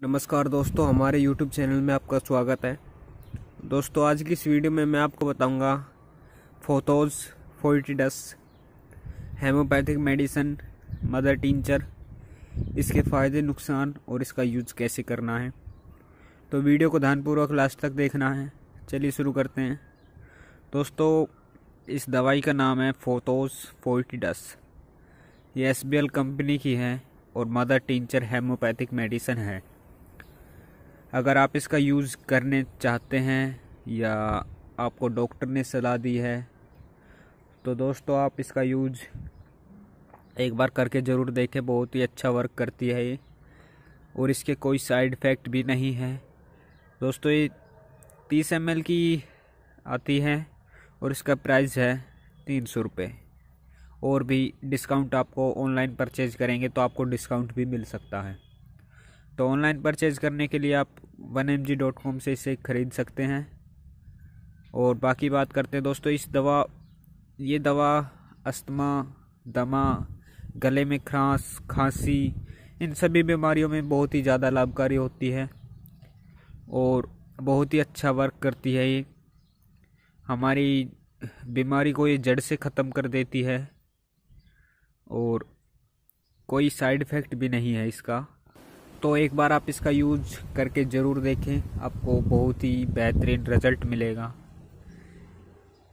नमस्कार दोस्तों, हमारे YouTube चैनल में आपका स्वागत है। दोस्तों, आज की इस वीडियो में मैं आपको बताऊँगा फ़ोटोज़ फोर्टिडस हेमोपैथिक मेडिसन मदर टींचर इसके फ़ायदे, नुकसान और इसका यूज़ कैसे करना है। तो वीडियो को ध्यानपूर्वक लास्ट तक देखना है। चलिए शुरू करते हैं। दोस्तों, इस दवाई का नाम है फ़ोटोज़ फोर्टिडस ये एस कंपनी की है और मदर टींचर हेमोपैथिक मेडिसन है। अगर आप इसका यूज़ करने चाहते हैं या आपको डॉक्टर ने सलाह दी है तो दोस्तों आप इसका यूज़ एक बार करके ज़रूर देखें, बहुत ही अच्छा वर्क करती है ये। और इसके कोई साइड इफ़ेक्ट भी नहीं है। दोस्तों ये तीस एम की आती है और इसका प्राइस है तीन सौ रुपये और भी डिस्काउंट आपको ऑनलाइन परचेज करेंगे तो आपको डिस्काउंट भी मिल सकता है। तो ऑनलाइन परचेज करने के लिए आप one M G dot com से इसे ख़रीद सकते हैं। और बाकी बात करते हैं दोस्तों, इस दवा, ये दवा, अस्थमा, दमा, गले में खांस, खांसी, इन सभी बीमारियों में बहुत ही ज़्यादा लाभकारी होती है और बहुत ही अच्छा वर्क करती है ये। हमारी बीमारी को ये जड़ से ख़त्म कर देती है और कोई साइड इफ़ेक्ट भी नहीं है इसका। तो एक बार आप इसका यूज़ करके ज़रूर देखें, आपको बहुत ही बेहतरीन रिज़ल्ट मिलेगा।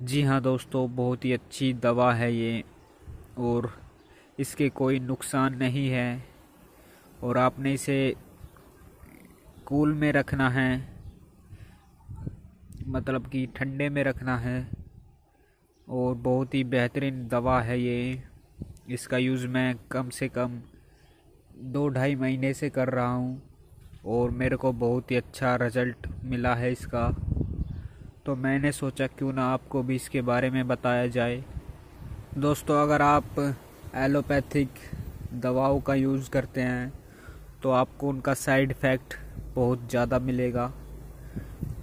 जी हाँ दोस्तों, बहुत ही अच्छी दवा है ये, और इसके कोई नुकसान नहीं है, और आपने इसे कूल में रखना है मतलब कि ठंडे में रखना है, और बहुत ही बेहतरीन दवा है ये। इसका यूज़ मैं कम से कम दो ढाई महीने से कर रहा हूँ और मेरे को बहुत ही अच्छा रिज़ल्ट मिला है इसका। तो मैंने सोचा क्यों ना आपको भी इसके बारे में बताया जाए। दोस्तों, अगर आप एलोपैथिक दवाओं का यूज़ करते हैं तो आपको उनका साइड इफ़ेक्ट बहुत ज़्यादा मिलेगा।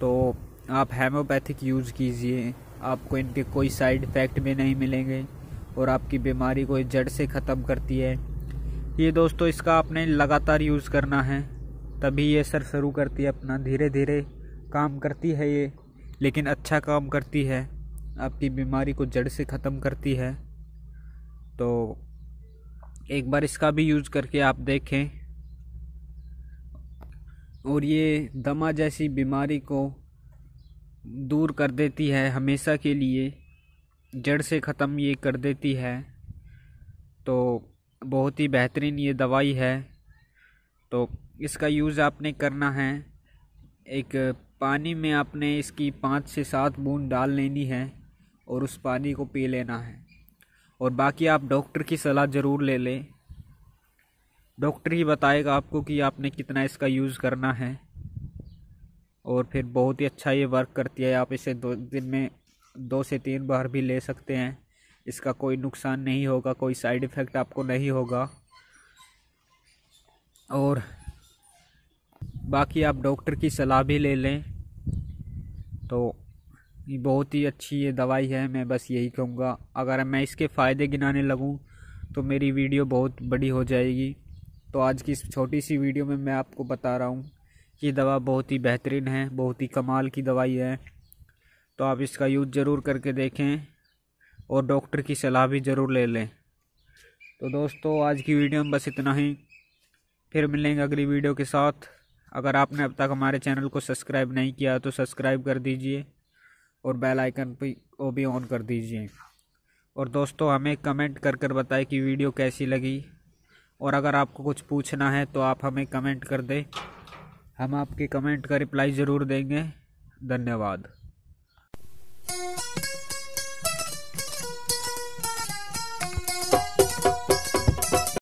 तो आप हेमोपैथिक यूज़ कीजिए, आपको इनके कोई साइड इफ़ेक्ट भी नहीं मिलेंगे और आपकी बीमारी को जड़ से ख़त्म करती है। ये दोस्तों, इसका आपने लगातार यूज़ करना है। तभी ये सर शुरू करती है अपना। धीरे धीरे काम करती है ये, लेकिन अच्छा काम करती है। आपकी बीमारी को जड़ से ख़त्म करती है। तो एक बार इसका भी यूज़ करके आप देखें। और ये दमा जैसी बीमारी को दूर कर देती है, हमेशा के लिए। जड़ से ख़त्म ये कर देती है। तो बहुत ही बेहतरीन ये दवाई है। तो इसका यूज़ आपने करना है। एक पानी में आपने इसकी पाँच से सात बूंद डाल लेनी है और उस पानी को पी लेना है। और बाकी आप डॉक्टर की सलाह ज़रूर ले लें। डॉक्टर ही बताएगा आपको कि आपने कितना इसका यूज़ करना है। और फिर बहुत ही अच्छा ये वर्क करती है। आप इसे दो दिन में दो से तीन बार भी ले सकते हैं। इसका कोई नुकसान नहीं होगा, कोई साइड इफ़ेक्ट आपको नहीं होगा। और बाकी आप डॉक्टर की सलाह भी ले लें। तो ये बहुत ही अच्छी ये दवाई है, मैं बस यही कहूँगा। अगर मैं इसके फ़ायदे गिनाने लगूँ तो मेरी वीडियो बहुत बड़ी हो जाएगी। तो आज की इस छोटी सी वीडियो में मैं आपको बता रहा हूँ कि दवा बहुत ही बेहतरीन है, बहुत ही कमाल की दवाई है। तो आप इसका यूज़ ज़रूर करके देखें। और डॉक्टर की सलाह भी ज़रूर ले लें। तो दोस्तों, आज की वीडियो में बस इतना ही। फिर मिलेंगे अगली वीडियो के साथ। अगर आपने अब तक हमारे चैनल को सब्सक्राइब नहीं किया तो सब्सक्राइब कर दीजिए और बेल आइकन पर वो भी ऑन कर दीजिए। और दोस्तों, हमें कमेंट कर कर बताएँ कि वीडियो कैसी लगी। और अगर आपको कुछ पूछना है तो आप हमें कमेंट कर दें। हम आपके कमेंट का रिप्लाई ज़रूर देंगे। धन्यवाद।